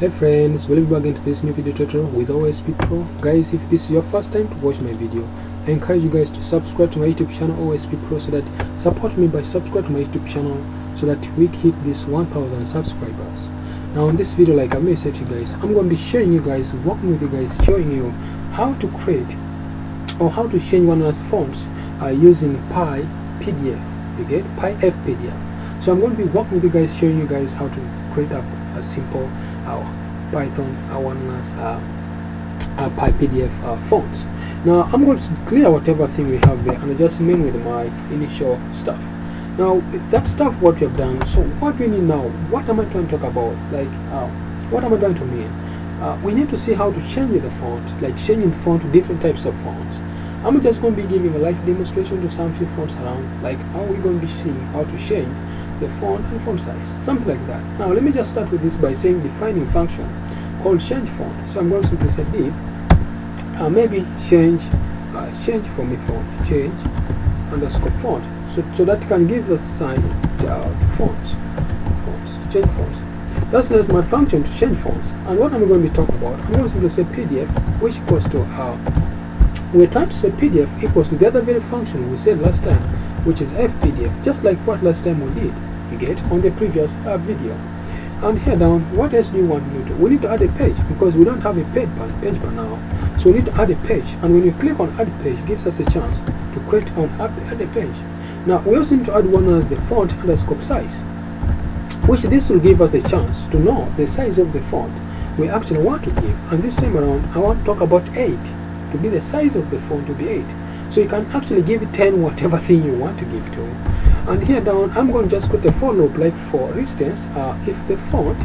Hey friends, welcome back into this new video tutorial with OSP Pro. Guys, if this is your first time to watch my video, I encourage you guys to subscribe to my YouTube channel OSP Pro so that support me by subscribe to my YouTube channel so that we hit this 1000 subscribers. Now in this video, like I may say to you guys, I'm going to be showing you guys, working with you guys, showing you how to create or how to change one of those fonts uh, using Pi PDF. You get Pi F PDF. So I'm going to be working with you guys, showing you guys how to create a, a simple uh, Python uh, one last uh, uh, Pi PDF uh, fonts. Now I'm going to clear whatever thing we have there and just remain with my initial stuff. Now that stuff what we have done. So what we need now? What am I trying to talk about? Like uh, what am I trying to mean? Uh, we need to see how to change the font, like changing the font to different types of fonts. I'm just going to be giving a live demonstration to some few fonts around, like how we're going to be seeing how to change the font and font size, something like that. Now let me just start with this by saying defining function called change font. So I'm going to simply say def, uh, maybe change, uh, change for me font, change underscore font. So, so that can give us sign uh, fonts, fonts, change fonts. That's just my function to change fonts. And what I'm going to be talking about, I'm going to simply say PDF, which equals to uh, we're trying to say PDF equals to the other very function we said last time, which is FPDF, just like what last time we did, get, on the previous uh, video. And here down, what else do you want to do? We need to add a page, because we don't have a page per, page per now. So we need to add a page, and when you click on add page, gives us a chance to create on add, a page. Now, we also need to add one as the font underscore size, which this will give us a chance to know the size of the font we actually want to give. And this time around, I want to talk about 8 to be the size of the font to be 8 so you can actually give it 10 whatever thing you want to give to and here down I'm going to just put a for loop like for instance uh, if the font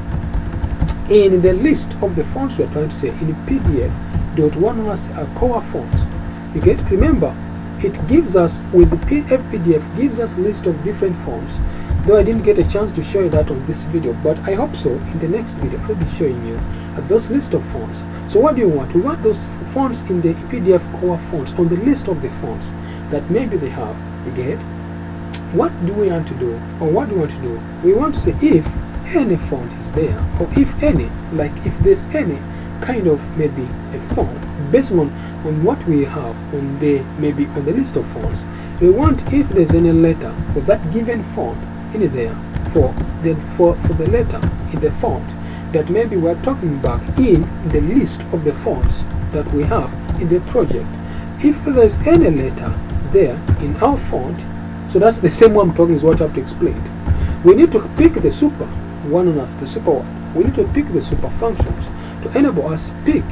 in the list of the fonts we're trying to say in PDF dot one was a core font you get remember it gives us with the FPDF gives us list of different fonts though I didn't get a chance to show you that on this video but I hope so in the next video I'll be showing you uh, those list of fonts so what do you want? We want those fonts in the PDF core fonts on the list of the fonts that maybe they have. You get? What do we want to do? Or what do we want to do? We want to say if any font is there, or if any, like if there's any kind of maybe a font based on, on what we have on the maybe on the list of fonts. We want if there's any letter for that given font in there for the for, for the letter in the font that maybe we're talking about in the list of the fonts that we have in the project. If there's any letter there in our font, so that's the same one I'm talking is what I have to explain. We need to pick the super one on us, the super one. We need to pick the super functions to enable us pick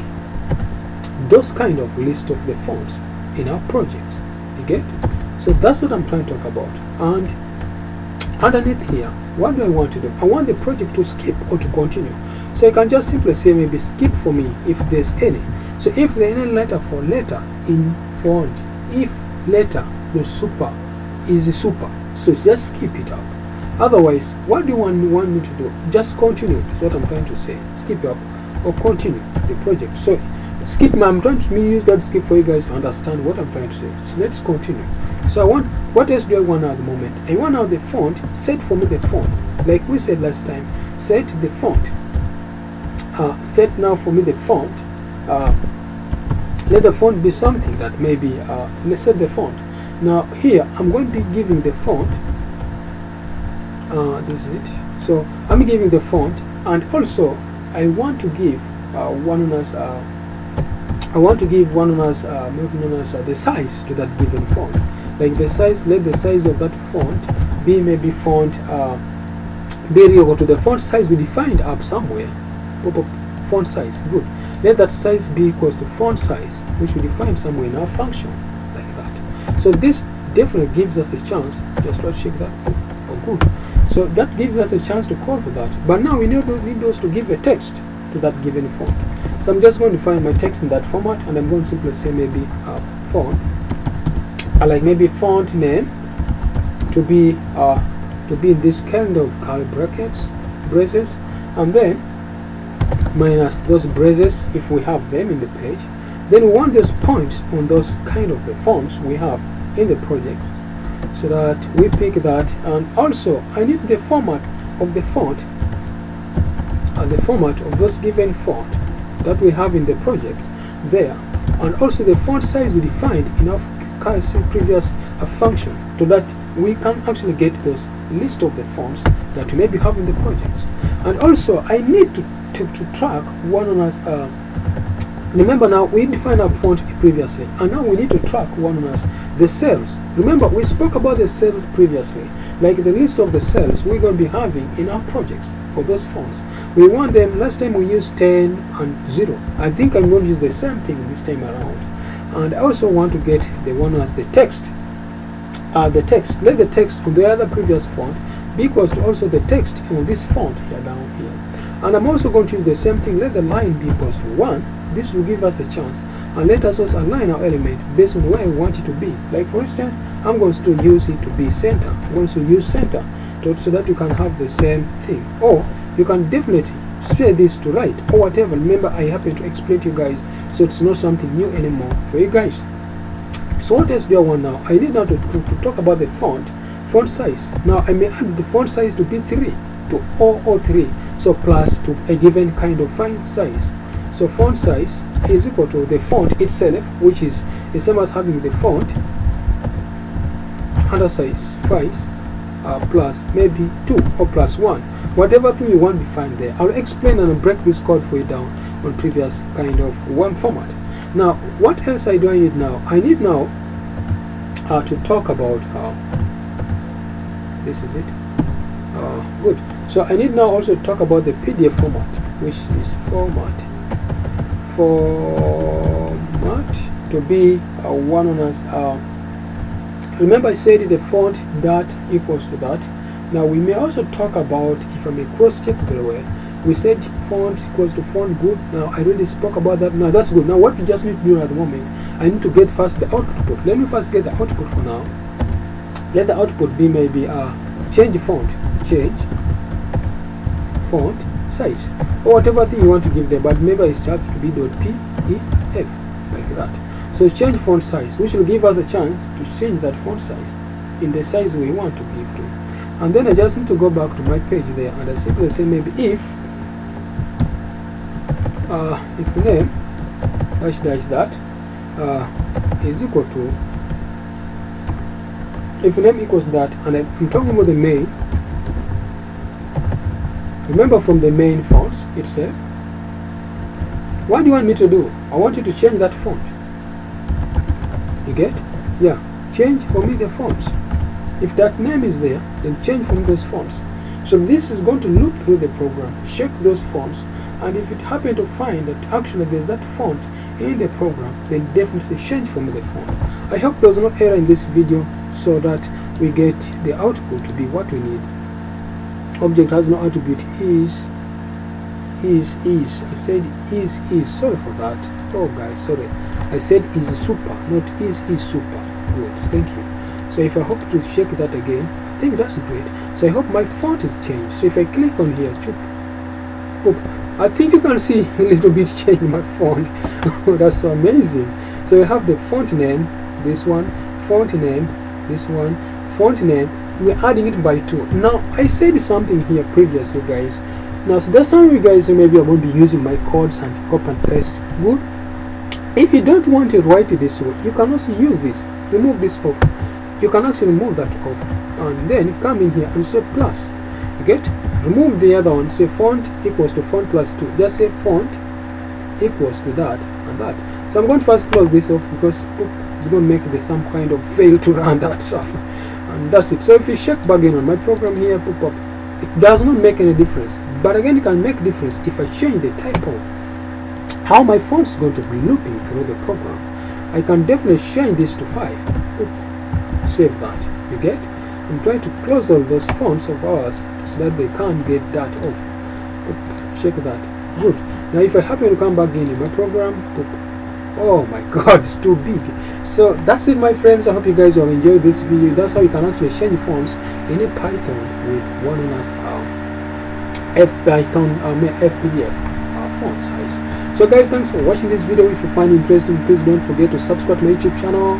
those kind of list of the fonts in our projects. You get? So that's what I'm trying to talk about. And underneath here, what do I want to do? I want the project to skip or to continue. So you can just simply say maybe skip for me if there's any. So if there's any letter for letter in font, if letter the super is a super, so just skip it up. Otherwise, what do you want, want me to do? Just continue, is what I'm trying to say. Skip up or continue the project. So skip, I'm trying to use that skip for you guys to understand what I'm trying to say. So let's continue. So I want, what else do I want at the moment? I want now the font, set for me the font. Like we said last time, set the font. Uh, set now for me the font. Uh, let the font be something that maybe, uh, let's set the font. Now here, I'm going to be giving the font. Uh, this is it. So I'm giving the font and also I want to give uh, one of us uh, I want to give one uh, known as uh, the size to that given font like the size let the size of that font be maybe font uh, equal to the font size we defined up somewhere pop font size good let that size be equals to font size which we defined somewhere in our function so this definitely gives us a chance just to check that. Oh good. So that gives us a chance to call for that. But now we need, need those to give a text to that given font so I'm just going to find my text in that format and I'm going to simply say maybe uh, font I like maybe font name to be uh, to be in this kind of curly brackets braces and then minus those braces if we have them in the page then we want those points on those kind of the fonts we have in the project so that we pick that. And also I need the format of the font and the format of those given font that we have in the project there and also the font size we defined in our previous uh, function so that we can actually get those list of the fonts that we maybe have in the project. And also I need to, to, to track one on us uh, remember now we defined our font previously and now we need to track one on us the cells. Remember we spoke about the cells previously. Like the list of the cells we're going to be having in our projects for those fonts we want them last time we used 10 and 0 I think I'm going to use the same thing this time around. And I also want to get the one as the text. Uh, the text. Let the text on the other previous font be equals to also the text on this font here down here. And I'm also going to use the same thing. Let the line be equals to 1 this will give us a chance and let us also align our element based on where we want it to be. Like for instance I'm going to use it to be center. I'm going to use center to, so that you can have the same thing. Or you can definitely spare this to right or whatever. Remember I happen to explain to you guys so it's not something new anymore for you guys. So what else do I want now? I need now to, to, to talk about the font font size. Now I may add the font size to be 3 to all 3 so plus to a given kind of font size. So font size is equal to the font itself which is the same as having the font under size size uh, plus maybe 2 or plus 1 whatever thing you want to find there. I'll explain and break this code for you down on previous kind of one format. Now what else I do I need now? I need now uh, to talk about uh, this is it. Uh, good. So I need now also talk about the PDF format which is format format to be uh, one on us uh, remember I said the font that equals to that now we may also talk about if I may cross check very well we said font equals to font good. Now I already spoke about that. Now that's good. Now what we just need to do at the moment I need to get first the output. Let me first get the output for now. Let the output be maybe uh, change font. Change font size or whatever thing you want to give them but maybe it has to be dot pdf like that. So change font size which will give us a chance to change that font size in the size we want to give to. And then I just need to go back to my page there and I simply say maybe if uh, if name dash dash that uh, is equal to if name equals that and I'm talking about the main remember from the main fonts itself what do you want me to do? I want you to change that font. You get? Yeah change for me the fonts. If that name is there then change from those fonts. So this is going to loop through the program check those fonts and if it happen to find that actually there's that font in the program then definitely change from the font. I hope there's no error in this video so that we get the output to be what we need object has no attribute. Is is is. I said is is. Sorry for that. Oh guys sorry. I said is super not is is super. Good. Thank you. So if I hope to check that again I think that's great. So I hope my font is changed. So if I click on here chup, boop, oh, I think you can see a little bit change my font. Oh, that's so amazing. So we have the font name this one font name this one font name we're adding it by two. Now I said something here previously guys. Now so there's some of you guys who maybe are going to be using my codes and copy and paste. Good. If you don't want to write it this way you can also use this. Remove this off. You can actually move that off and then come in here and say plus. You get? Remove the other one. Say font equals to font plus 2 just say font equals to that and that. So I'm going to first close this off because it's going to make the some kind of fail to run that stuff and that's it. So if you check back in on my program here pop up it does not make any difference. But again it can make difference if I change the type of how my font is going to be looping through the program. I can definitely change this to 5 save that. You get? I'm trying to close all those fonts of ours so that they can't get that off. Check that. Good. Now if I happen to come back in, in my program oh my god it's too big. So that's it my friends. I hope you guys have enjoyed this video. That's how you can actually change fonts in a python with one of us uh, f python um, fpdf uh, font size. So guys thanks for watching this video. If you find it interesting please don't forget to subscribe to my youtube channel.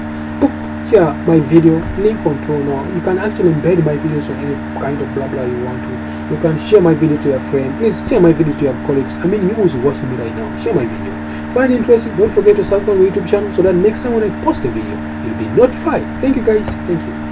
Share my video link control now you can actually embed my videos on any kind of blah blah you want to. You can share my video to your friend. Please share my video to your colleagues. I mean you who's watching me right now share my video find interesting don't forget to subscribe to my youtube channel so that next time when i post a video you'll be notified. Thank you guys. Thank you